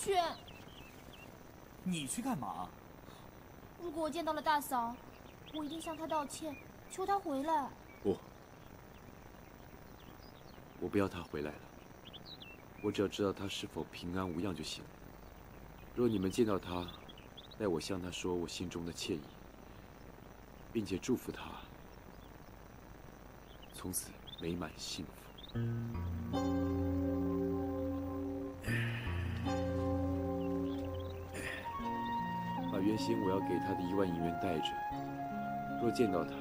去。你去干嘛？如果我见到了大嫂，我一定向她道歉，求她回来。不，我不要她回来了。我只要知道她是否平安无恙就行。若你们见到她，代我向她说我心中的歉意，并且祝福她从此美满幸福。原先我要给他的一万银元带着，若见到他，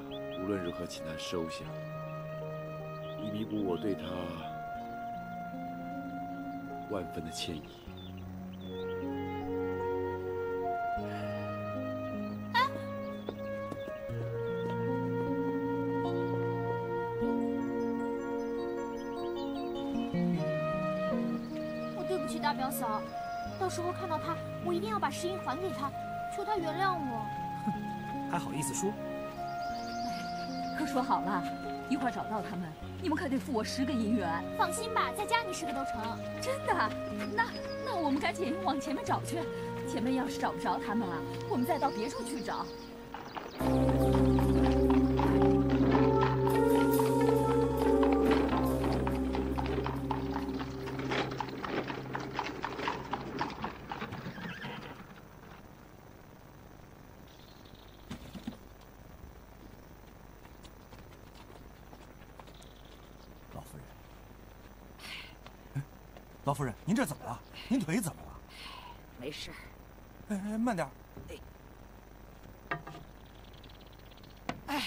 无论如何请他收下，以弥补我对他万分的歉意。我对不起大表嫂，到时候看到他，我一定要把石英还给他。求他原谅我，还好意思说？可说好了，一会儿找到他们，你们可得付我十个银元。放心吧，再加你十个都成。真的？那那我们赶紧往前面找去。前面要是找不着他们了，我们再到别处去找。老夫人，您这怎么了？您腿怎么了？没事。哎哎，慢点。哎，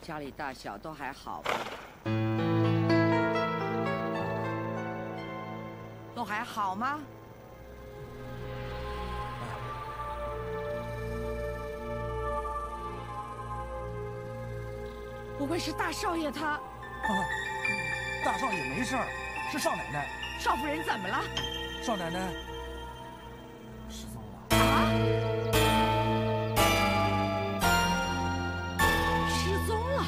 家里大小都还好吧？都还好吗？不会是大少爷他？大少爷没事儿，是少奶奶。少夫人怎么了？少奶奶失踪了。啊！失踪了！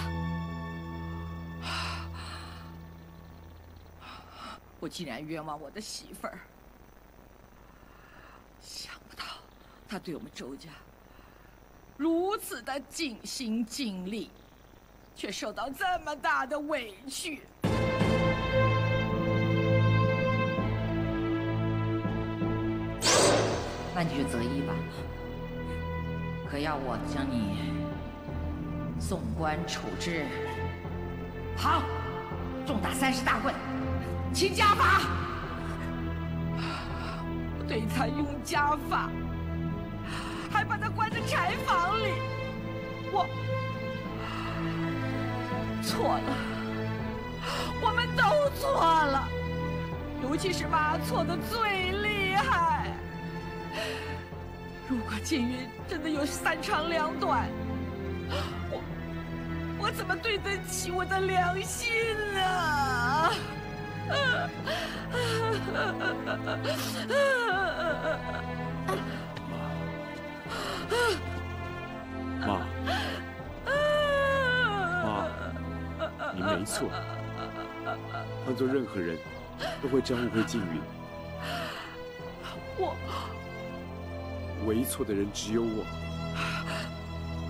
我竟然冤枉我的媳妇儿，想不到她对我们周家如此的尽心尽力，却受到这么大的委屈。那你就择一吧，可要我将你送官处置？好，重打三十大棍，请家法。对他用家法，还把他关在柴房里，我错了，我们都错了，尤其是妈错的最如果金云真的有三长两短，我我怎么对得起我的良心呢？妈，妈，你没错。换做任何人，都会这样误会静云。我。唯一错的人只有我，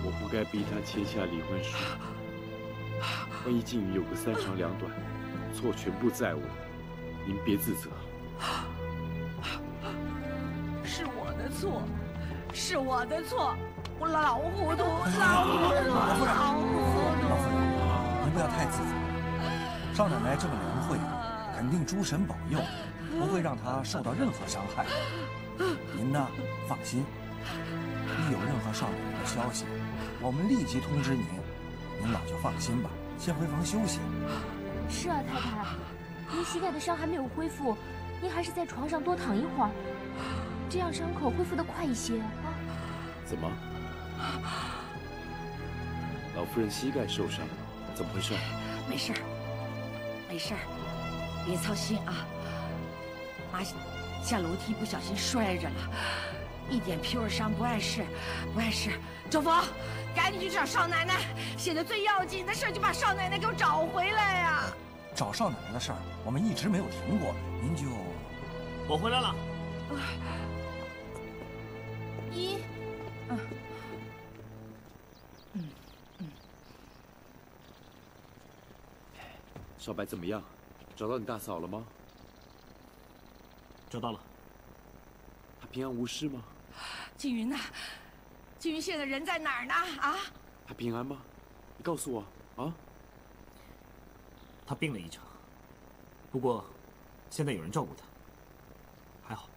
我不该逼他签下离婚书。万一静宇有个三长两短，错全部在我，您别自责。是我的错，是我的错，我老糊涂，老糊涂，老糊涂。老夫人，您不要太自责。少奶奶这么贤惠，肯定诸神保佑，不会让她受到任何伤害。您呢，放心，一有任何少奶奶的消息，我们立即通知您。您老就放心吧，先回房休息。是啊，太太，您膝盖的伤还没有恢复，您还是在床上多躺一会儿，这样伤口恢复的快一些啊。怎么？老夫人膝盖受伤，怎么回事？没事儿，没事儿，别操心啊，妈。下楼梯不小心摔着了，一点皮肉伤，不碍事，不碍事。周峰，赶紧去找少奶奶，现在最要紧的事就把少奶奶给我找回来呀！找少奶奶的事儿，我们一直没有停过，您就我回来了。啊。一，嗯。小白怎么样？找到你大嫂了吗？找到了。他平安无事吗？金云呐，金云现在人在哪儿呢？啊？他平安吗？你告诉我啊！他病了一场，不过现在有人照顾他，还好。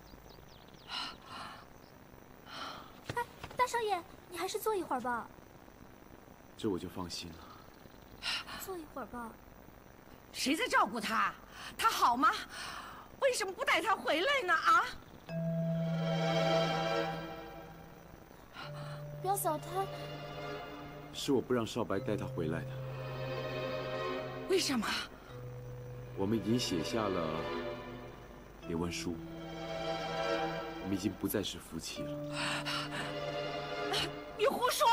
哎，大少爷，你还是坐一会儿吧。这我就放心了。坐一会儿吧。谁在照顾他？他好吗？为什么不带他回来呢？啊！表嫂，她是我不让少白带她回来的。为什么？我们已经写下了离婚书，我们已经不再是夫妻了。你胡说！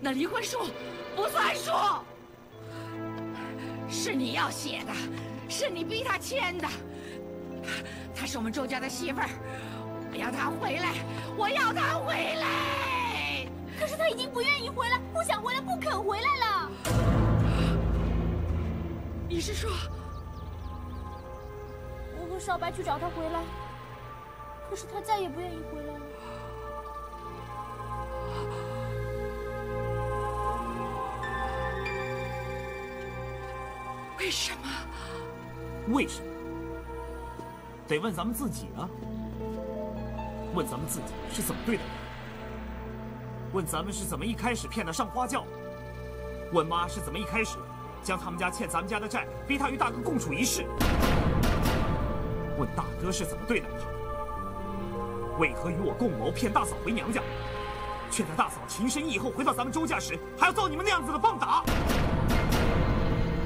那离婚书不算数，是你要写的，是你逼他签的。她是我们周家的媳妇儿，我要她回来，我要她回来。可是她已经不愿意回来，不想回来，不肯回来了。你是说，我和少白去找她回来，可是她再也不愿意回来了。为什么？得问咱们自己啊！问咱们自己是怎么对待他？问咱们是怎么一开始骗他上花轿？问妈是怎么一开始将他们家欠咱们家的债逼他与大哥共处一室？问大哥是怎么对待他的？为何与我共谋骗大嫂回娘家，却在大嫂情深意厚回到咱们周家时，还要遭你们那样子的棒打？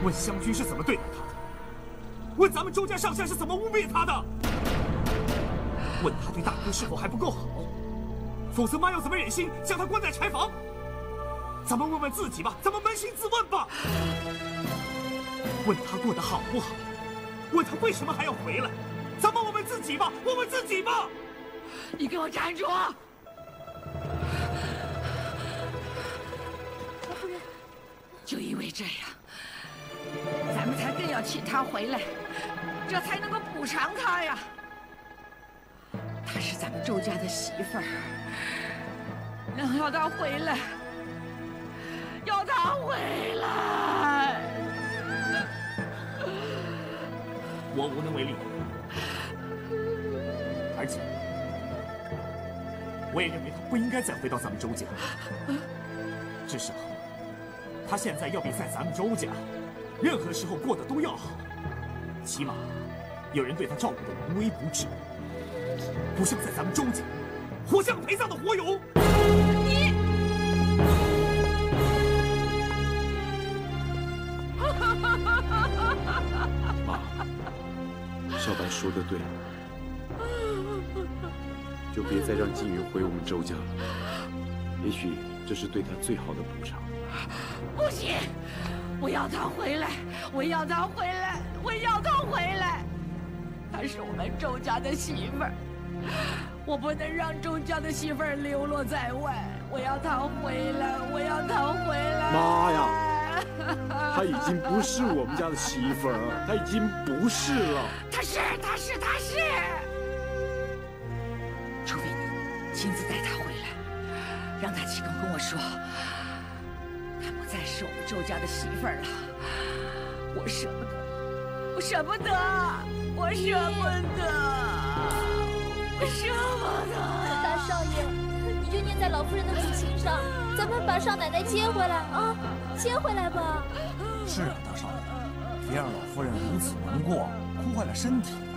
问湘君是怎么对待他的？问咱们周家上下是怎么污蔑他的？问他对大哥是否还不够好？否则妈又怎么忍心将他关在柴房？咱们问问自己吧，咱们扪心自问吧。问他过得好不好？问他为什么还要回来？咱们问问自己吧，问问自己吧。你给我站住！老夫人，就因为这样，咱们才更要请她回来，这才能够补偿她呀。她是咱们周家的媳妇儿，能要她回来，要她回来。我无能为力，而且我也认为他不应该再回到咱们周家。至少，他现在要比在咱们周家任何时候过得都要好。起码，有人对他照顾的无微不至，不像在咱们周家，活像陪葬的活俑。妈，小白说的对，就别再让金云回我们周家了。也许这是对他最好的补偿。不行，我要她回来，我要她回来，我要她回来。她是我们周家的媳妇儿，我不能让周家的媳妇儿流落在外。我要她回来，我要她回来。妈呀，她已经不是我们家的媳妇儿了，她已经不是了。她是，她是，她是。除非你亲自带她回来，让她启口跟我说，是我们周家的媳妇儿了。我舍不得，我舍不得，我舍不得，我舍不得。大少爷，你就念在老夫人的苦情上，咱们把少奶奶接回来啊，接回来吧。是啊，大少爷，别让老夫人如此难过，哭坏了身体啊。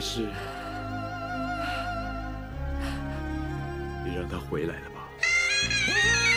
还是你让他回来了吧。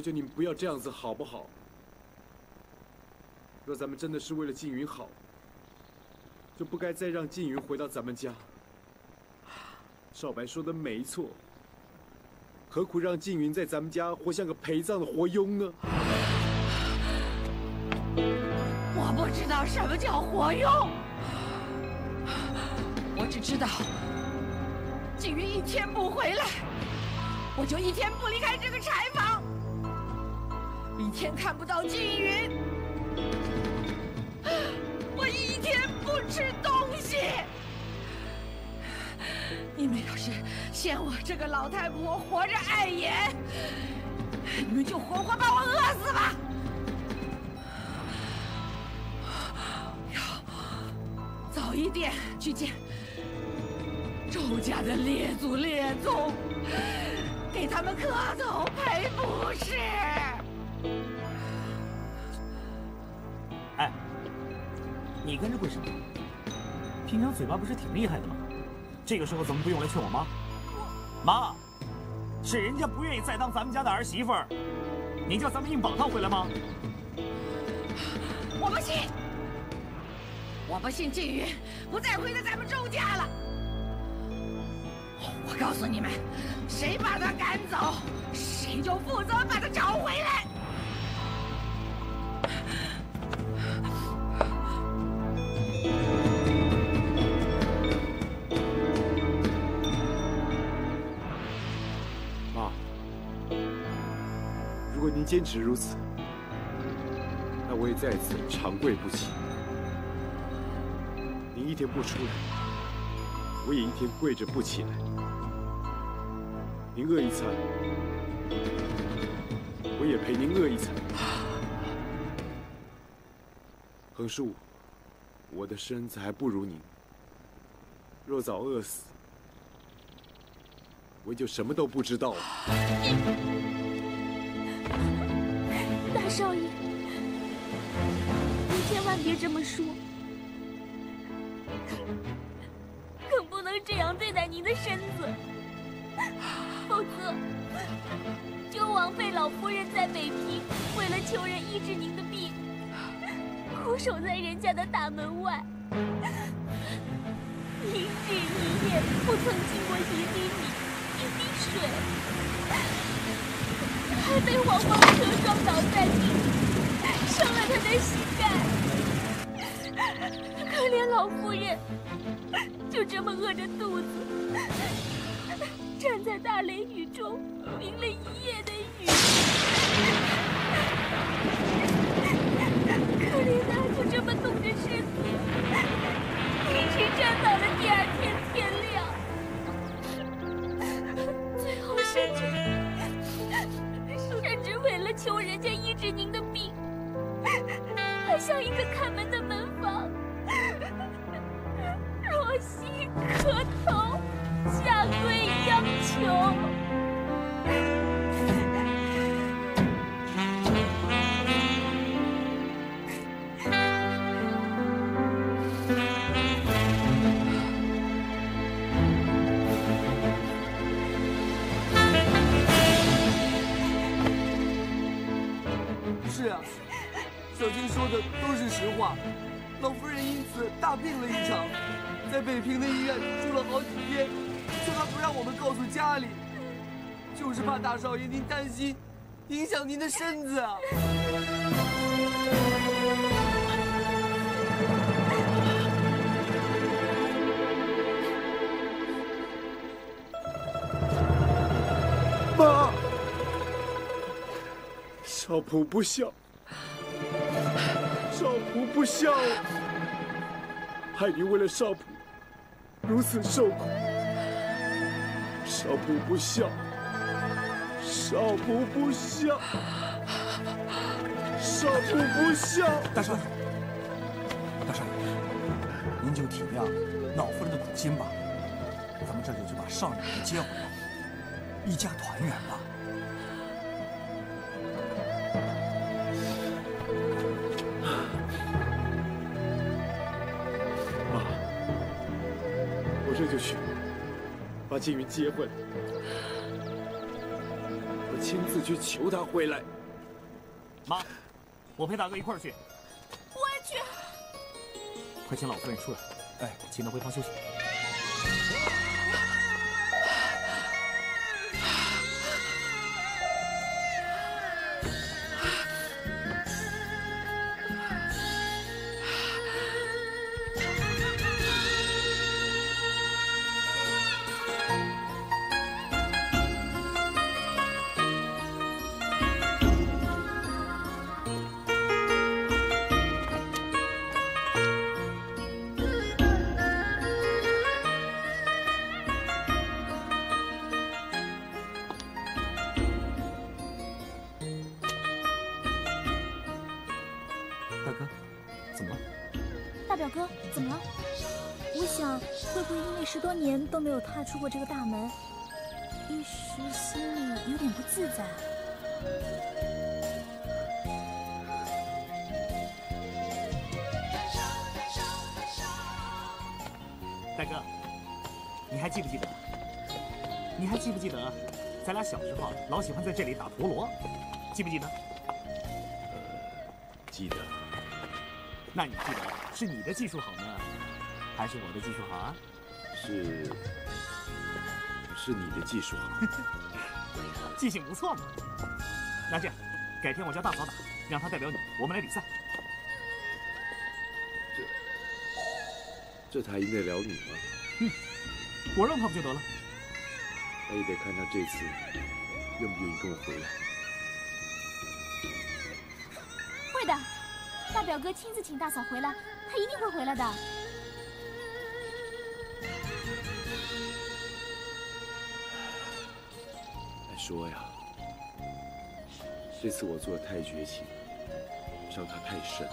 求求你们不要这样子，好不好？若咱们真的是为了静云好，就不该再让静云回到咱们家。少白说的没错，何苦让静云在咱们家活像个陪葬的活佣呢？我不知道什么叫活佣，我只知道静云一天不回来，我就一天不离开这个柴房。一天看不到静云，我一天不吃东西。你们要是嫌我这个老太婆活着碍眼，你们就活活把我饿死吧。要早一点去见周家的列祖列宗，给他们磕头赔不是。你跟着跪什么？平常嘴巴不是挺厉害的吗？这个时候怎么不用来劝我妈？妈，是人家不愿意再当咱们家的儿媳妇儿，你叫咱们硬绑她回来吗？我不信，我不信静云不再回到咱们周家了。我告诉你们，谁把她赶走，谁就负责把她找回来。坚持如此，那我也在此长跪不起。您一天不出来，我也一天跪着不起来。您饿一餐，我也陪您饿一餐。横竖，我的身子还不如您。若早饿死，我就什么都不知道了。少爷，你千万别这么说，更不能这样对待您的身子，否则就枉费老夫人在北平为了求人医治您的病，苦守在人家的大门外，一日一夜不曾进过一滴米、一滴水。还被黄包车撞倒在地，伤了他的膝盖。可怜老夫人，就这么饿着肚子，站在大雷雨中淋了一夜的雨。可怜他，就这么冻着身子，一直站到了第二天天亮求人家医治您的病，还像一个看门的门房，若曦磕头，下跪央求。实话老夫人因此大病了一场，在北平的医院住了好几天，却还不让我们告诉家里，就是怕大少爷您担心，影响您的身子啊。妈，少鹏不孝。我不孝，害你为了少普如此受苦。少普不孝，少普不孝，少普不孝。大少爷，大少爷，您就体谅老夫人的苦心吧。咱们这就去把少奶奶接回来，一家团圆吧。静云接回来，我亲自去求她回来。妈，我陪大哥一块儿去。我也去。快请老夫人出来，哎，请她回房休息。表哥，怎么了？我想，会不会因为十多年都没有踏出过这个大门，一时心里有点不自在？大哥，你还记不记得？你还记不记得，咱俩小时候老喜欢在这里打陀螺，记不记得？那你记得是你的技术好呢，还是我的技术好啊？是是你的技术好。记性不错嘛。那这样，改天我叫大嫂打，让她代表你，我们来比赛。这这他赢得了你吗？我让她不就得了？那也得看他这次愿不愿意跟我回来。表哥亲自请大嫂回来，他一定会回来的。说呀，这次我做的太绝情，伤他太深。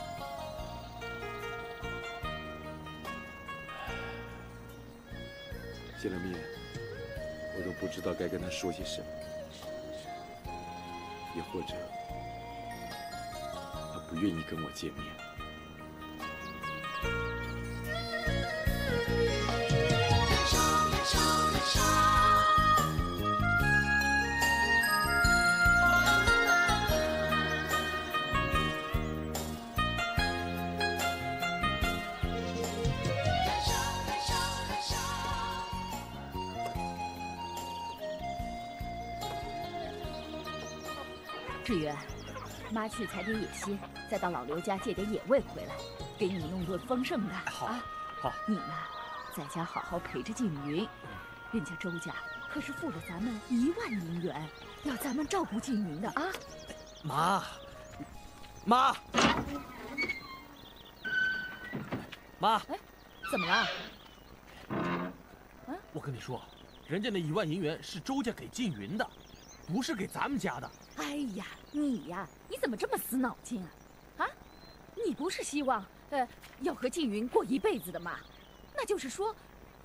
见了面，我都不知道该跟他说些什么，也或者不愿意跟我见面。志远，妈去采点野心，再到老刘家借点野味回来，给你弄顿丰盛的。好啊，好。你呢，在家好好陪着静云，人家周家可是付了咱们一万银元，要咱们照顾静云的啊。妈，妈，妈，哎怎么了？我跟你说，人家那一万银元是周家给静云的，不是给咱们家的。哎呀，你呀，你怎么这么死脑筋啊？啊，你不是希望呃要和静云过一辈子的吗？那就是说，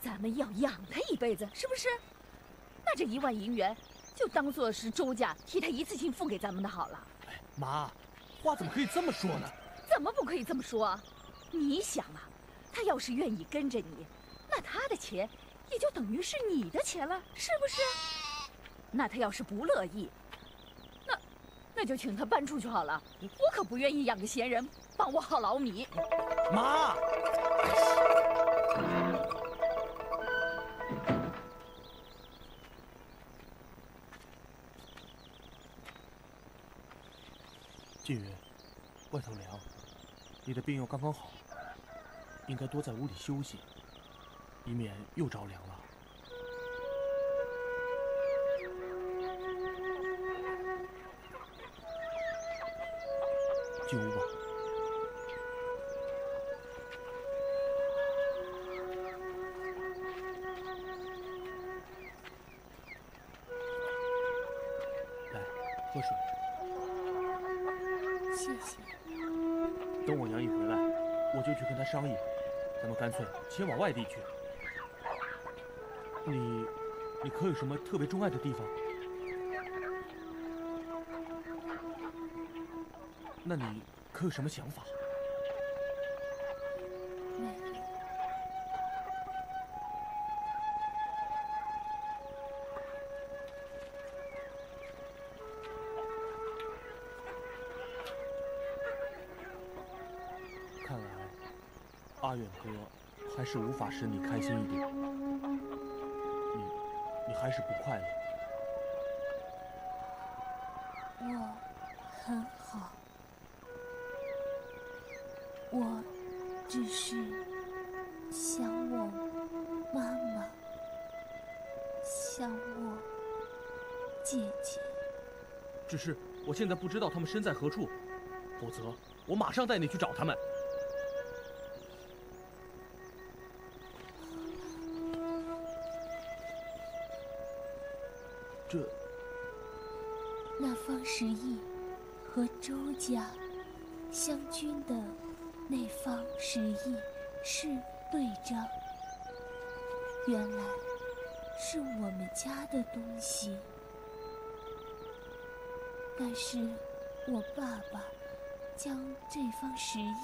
咱们要养他一辈子，是不是？那这一万银元就当做是周家替他一次性付给咱们的好了。妈，话怎么可以这么说呢？怎么不可以这么说啊？你想啊，他要是愿意跟着你，那他的钱也就等于是你的钱了，是不是？那他要是不乐意，那那就请他搬出去好了。我可不愿意养个闲人帮我耗老米。妈，静云，外头凉，你的病又刚刚好，应该多在屋里休息，以免又着凉了。进屋吧。前往外地去。你，你可有什么特别钟爱的地方？那你可有什么想法？看来阿远哥还是无法使你开心一点。你，你还是不快乐。我很好，我只是想我妈妈，想我姐姐。只是我现在不知道他们身在何处，否则我马上带你去找他们。十亿和周家相均的那方十亿是对账，原来是我们家的东西。但是我爸爸将这方十亿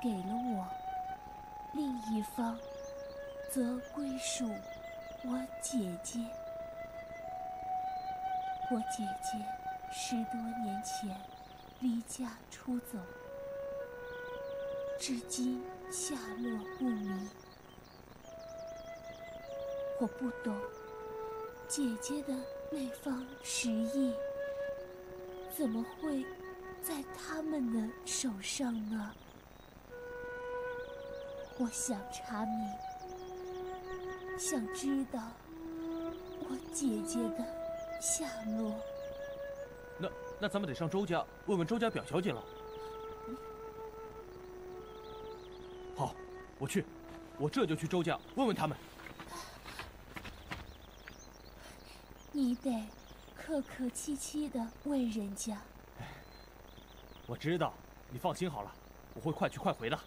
给了我，另一方则归属我姐姐。我姐姐十多年前离家出走，至今下落不明。我不懂姐姐的那方十亿怎么会在他们的手上呢？我想查明，想知道我姐姐的。下落。那那咱们得上周家问问周家表小姐了。好，我去，我这就去周家问问他们。你得客客气气的问人家。我知道，你放心好了，我会快去快回的。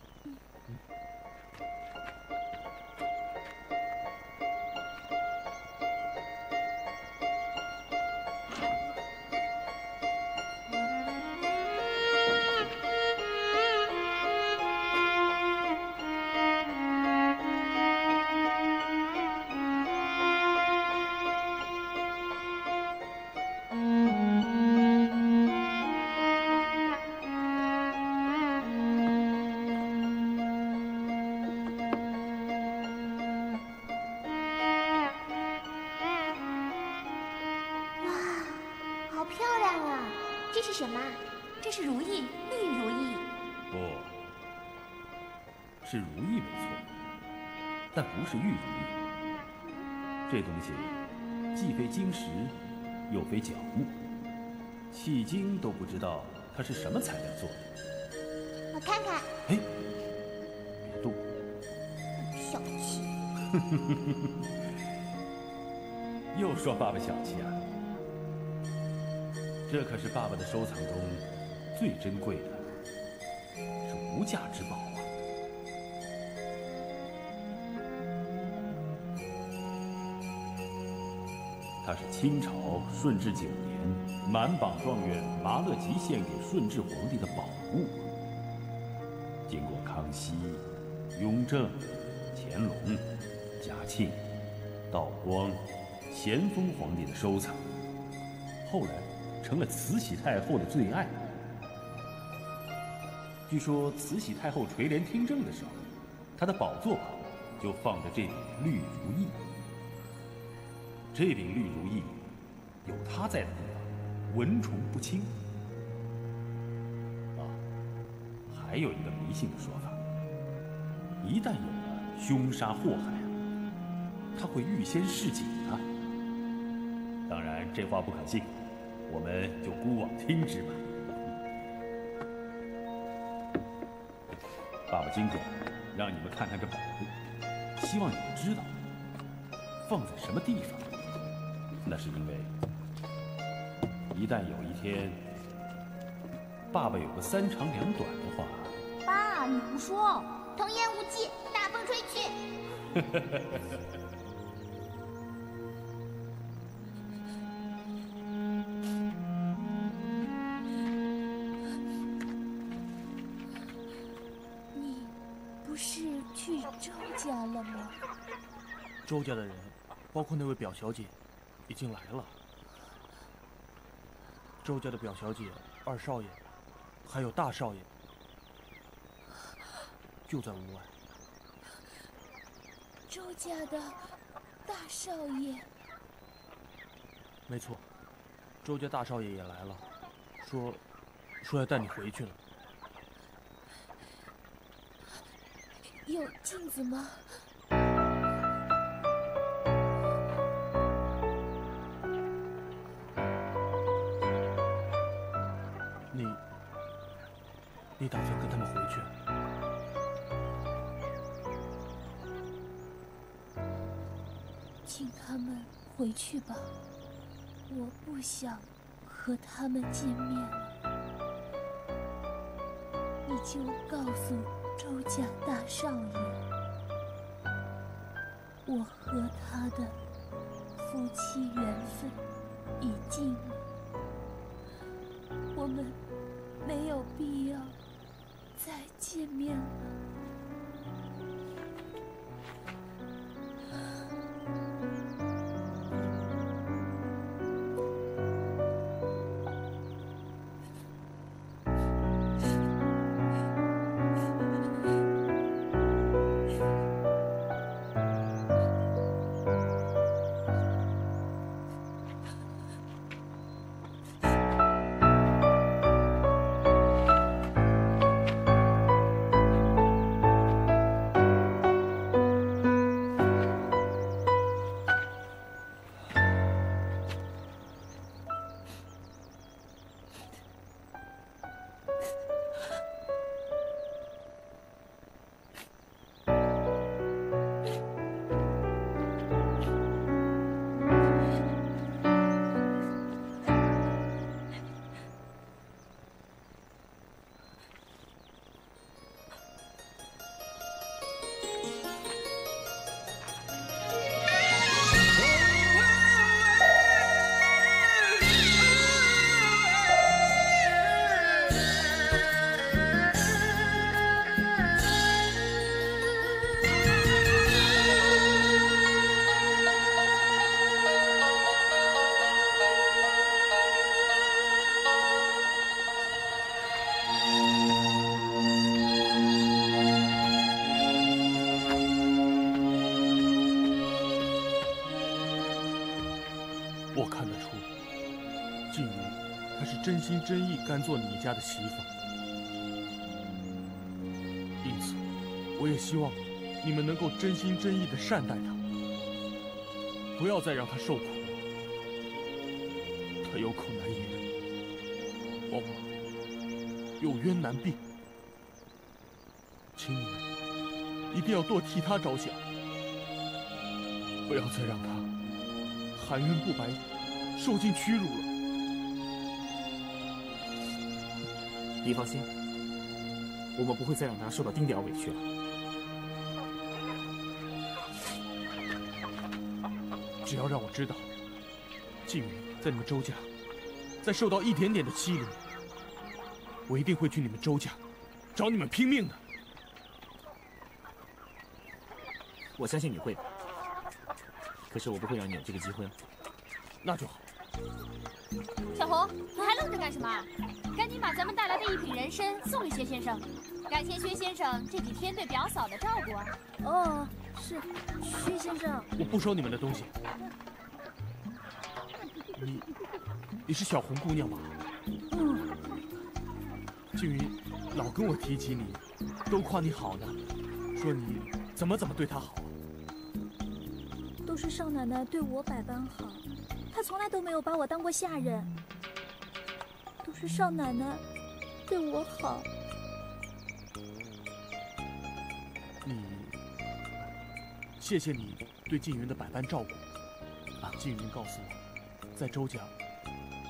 嗯。是什么？这是如意玉如意。不，是如意没错，但不是玉如意。这东西既非晶石，又非角木，迄今都不知道它是什么材料做的。我看看。哎，别动！小气。又说爸爸小气啊？这可是爸爸的收藏中最珍贵的，是无价之宝啊。它是清朝顺治九年满榜状元麻勒吉献给顺治皇帝的宝物。经过康熙、雍正、乾隆、嘉庆、道光、咸丰皇帝的收藏，后来成了慈禧太后的最爱。据说慈禧太后垂帘听政的时候，她的宝座旁就放着这柄绿如意。这柄绿如意，有它在的地方，蚊虫不侵。啊，还有一个迷信的说法：一旦有了凶杀祸害，它会预先示警的。当然，这话不可信，我们就姑妄听之吧。爸爸今天让你们看看这宝物，希望你们知道放在什么地方。那是因为一旦有一天，爸爸有个三长两短的话，爸，你胡说！童言无忌，大风吹去。周家的人，包括那位表小姐，已经来了。周家的表小姐、二少爷，还有大少爷，就在屋外。周家的大少爷，没错，周家大少爷也来了，说说要带你回去了。有镜子吗？你打算跟他们回去？请他们回去吧，我不想和他们见面了。你就告诉周家大少爷，我和他的夫妻缘分已尽了，我们没有必要见面。真心真意甘做你们家的媳妇，因此，我也希望你们能够真心真意的善待她，不要再让她受苦了。她有苦难言，往往有冤难避，请你们一定要多替她着想，不要再让她含冤不白，受尽屈辱了。你放心，我们不会再让他受到丁点委屈了。只要让我知道，静云在你们周家再受到一点点的欺凌，我一定会去你们周家找你们拼命的。我相信你会的，可是我不会让你有这个机会哦。那就好。小红，你还愣着干什么？赶紧把咱们带来的一品人参送给薛先生，感谢薛先生这几天对表嫂的照顾啊。哦，是薛先生。我不收你们的东西。你，你是小红姑娘吧？嗯。静云老跟我提起你，都夸你好呢，说你怎么怎么对她好。都是少奶奶对我百般好，她从来都没有把我当过下人。都是少奶奶对我好。你，谢谢你对静云的百般照顾。静云告诉我，在周家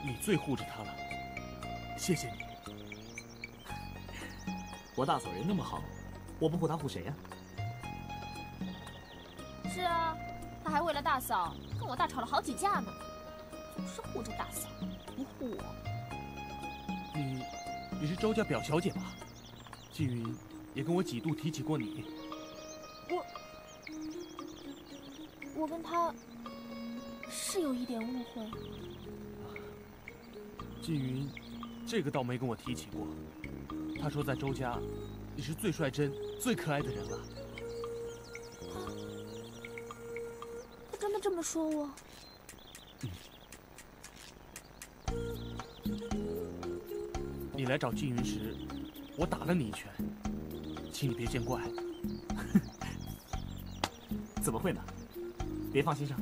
你最护着她了，谢谢你。我大嫂人那么好，我不护她护谁呀？是啊，她还为了大嫂跟我大吵了好几架呢，总是护着大嫂，不护我。你，你是周家表小姐吧？季云也跟我几度提起过你。我，我跟他是有一点误会。季云，这个倒没跟我提起过。他说在周家，你是最率真、最可爱的人了。他真的这么说我？来找季云时，我打了你一拳，请你别见怪。怎么会呢？别放心上。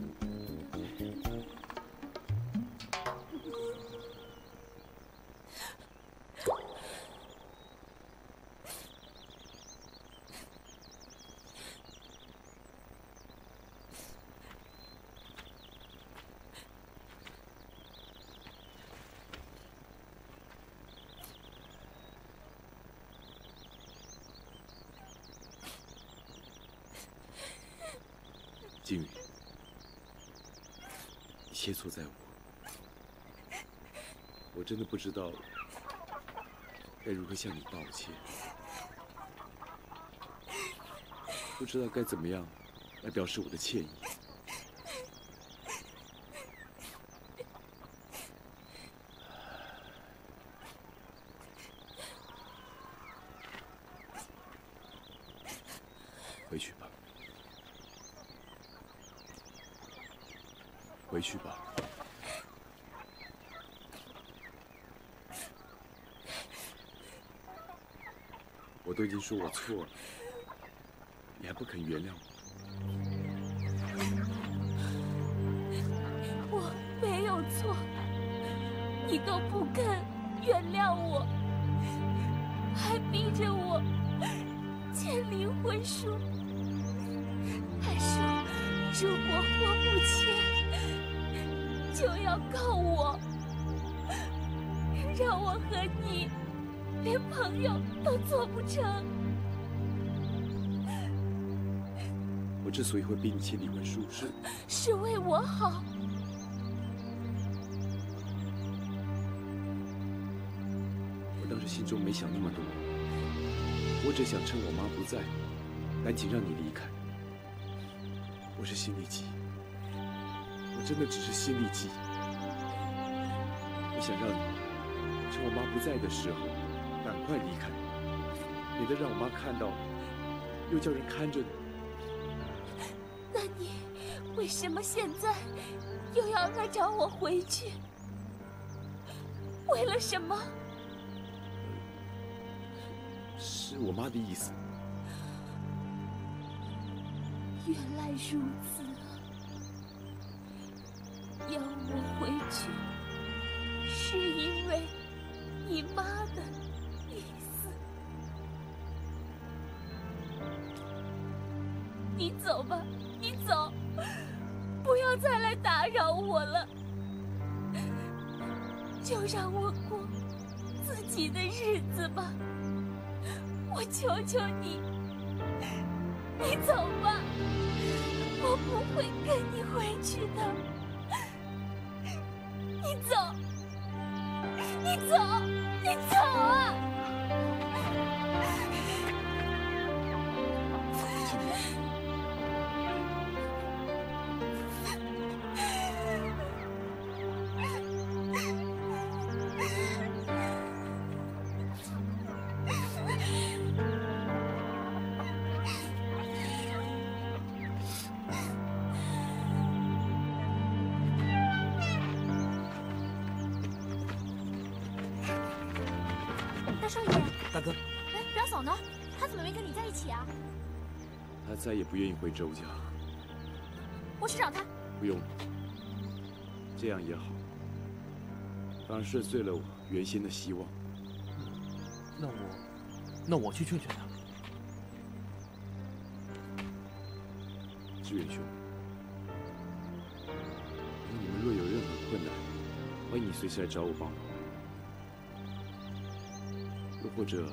真的不知道该如何向你道歉，不知道该怎么样来表示我的歉意。回去吧。回去吧。我都已经说我错了，你还不肯原谅我？我没有错，你都不肯原谅我，还逼着我签离婚书，还说如果我不签，就要告我，让我和你连朋友都做不成。我之所以会逼你签离婚书，是是为我好。我当时心中没想那么多，我只想趁我妈不在，赶紧让你离开。我是心里急，我真的只是心里急。我想让你趁我妈不在的时候赶快离开，免得让我妈看到，又叫人看着你。那你为什么现在又要来找我回去？为了什么？是我妈的意思。原来如此啊！要我回去，是因为你妈的你走吧，你走，不要再来打扰我了，就让我过自己的日子吧。我求求你，你走吧，我不会跟你回去的。你走，你走，你走啊！大少爷，大哥，哎，表嫂呢？她怎么没跟你在一起啊？她再也不愿意回周家。我去找她。不用，这样也好，反而顺遂了我原先的希望。那我，那我去劝劝她。志远兄，你们若有任何困难，欢欢迎你随时来找我帮忙。或者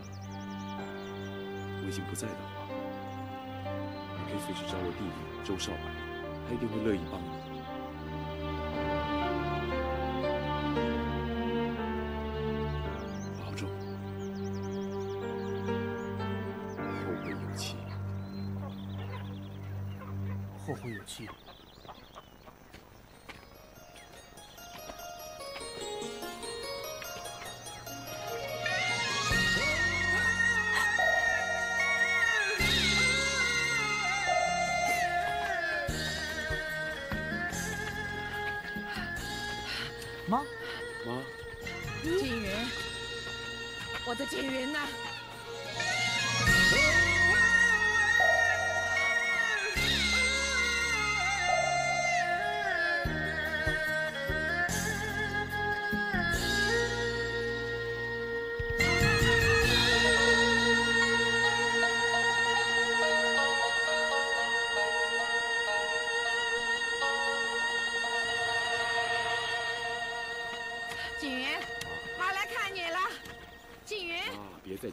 我已经不在的话，你可以随时找我弟弟周少白，他一定会乐意帮你。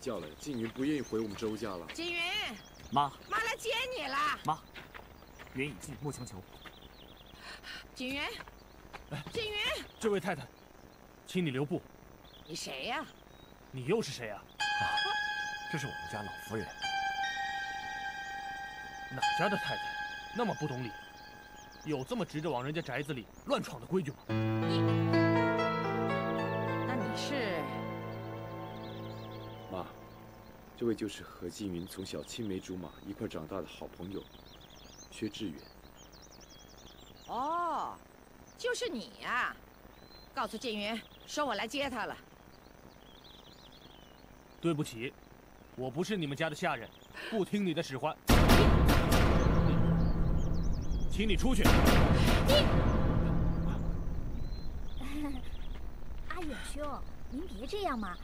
叫了，静云不愿意回我们周家了。静云，妈，妈来接你了。妈，缘已尽，莫强求。静云，静云，这位太太，请你留步。你谁呀？你又是谁啊？这是我们家老夫人。哪家的太太那么不懂礼？有这么直着往人家宅子里乱闯的规矩吗？那这位就是何静云从小青梅竹马一块长大的好朋友，薛志远。哦，就是你呀、告诉静云，说我来接她了。对不起，我不是你们家的下人，不听你的使唤。请你出去。你阿远兄，您别这样嘛，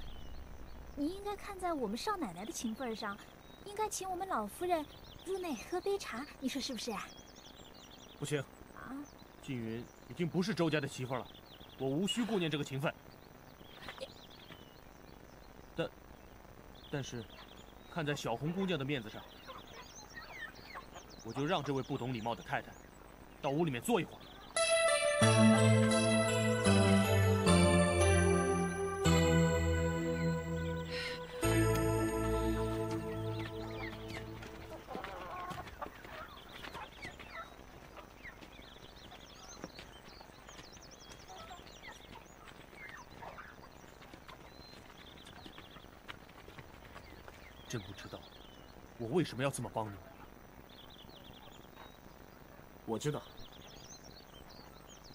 您应该看在我们少奶奶的情分上，应该请我们老夫人入内喝杯茶，你说是不是啊？不行，啊，静云已经不是周家的媳妇了，我无需顾念这个情分。但，但是，看在小红姑娘的面子上，我就让这位不懂礼貌的太太到屋里面坐一会儿。我为什么要这么帮你。我知道，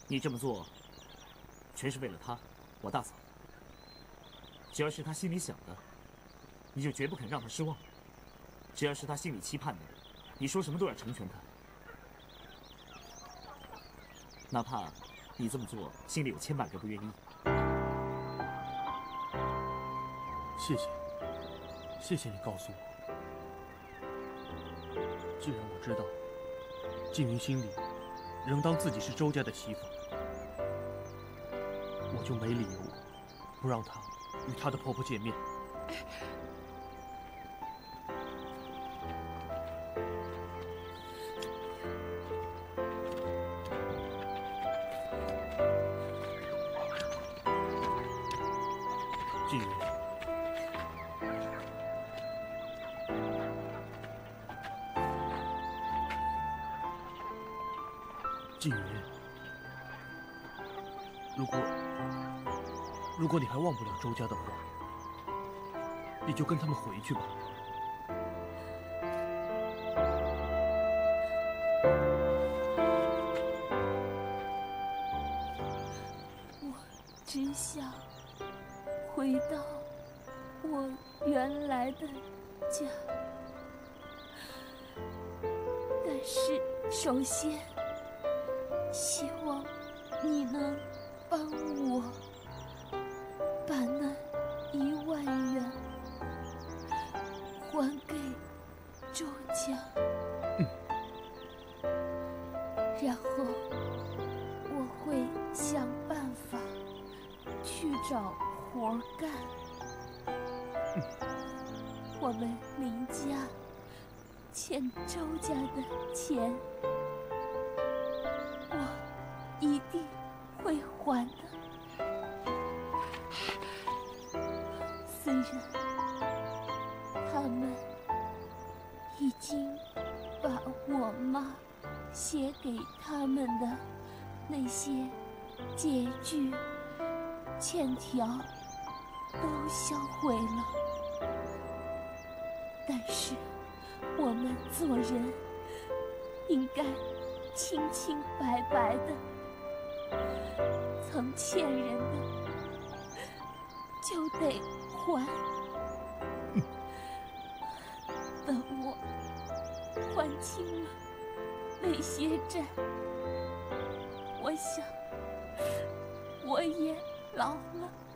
你这么做，全是为了他，我大嫂。只要是他心里想的，你就绝不肯让他失望；只要是他心里期盼的，你说什么都要成全他。哪怕你这么做心里有千百个不愿意。谢谢，谢谢你告诉我。既然我知道静云心里仍当自己是周家的媳妇，我就没理由不让她与她的婆婆见面。就跟他们回去吧。干我们林家欠周家的钱我一定会还的虽然他们已经把我妈写给他们的那些借据欠条。都销毁了。但是我们做人应该清清白白的曾欠人的就得还。等我还清了那些债我想我也老了。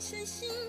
真心。